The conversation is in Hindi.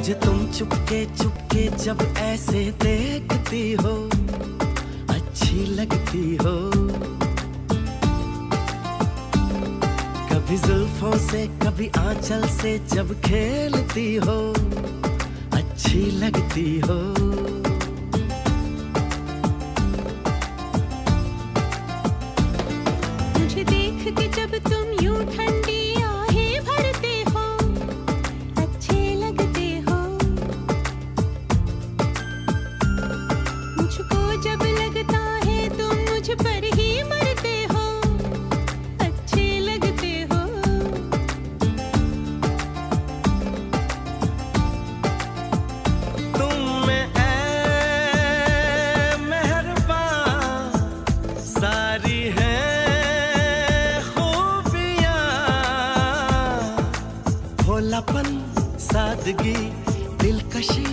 मुझे तुम चुपके चुपके जब ऐसे देखती हो, अच्छी लगती हो। कभी जुल्फों से, कभी आंचल से जब खेलती हो, अच्छी लगती हो। जब लगता है तुम मुझ पर ही मरते हो, अच्छे लगते हो। तुम में ऐ मेहरबान सारी है खूबियाँ। सादगी, दिलकशी